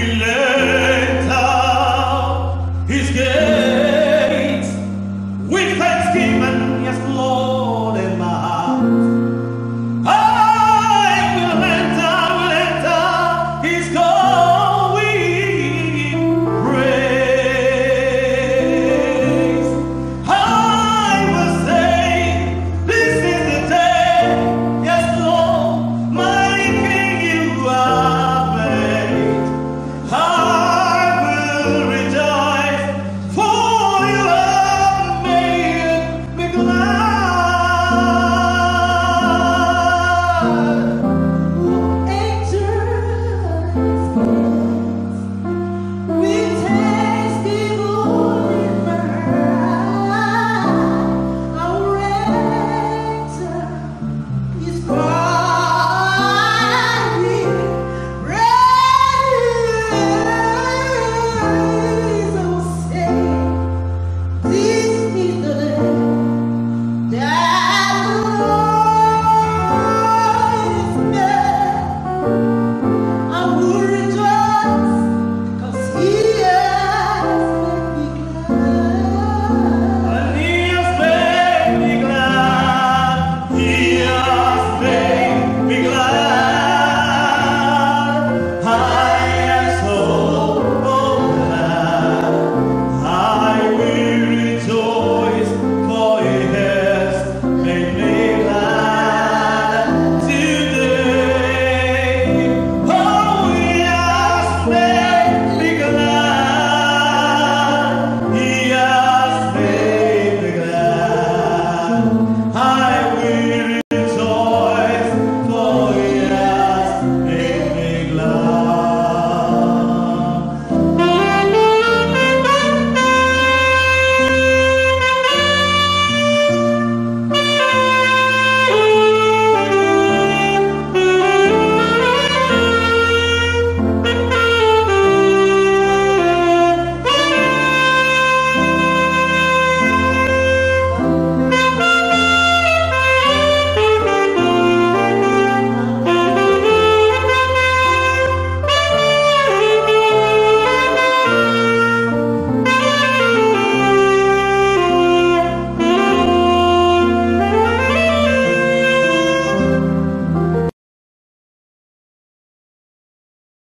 we live.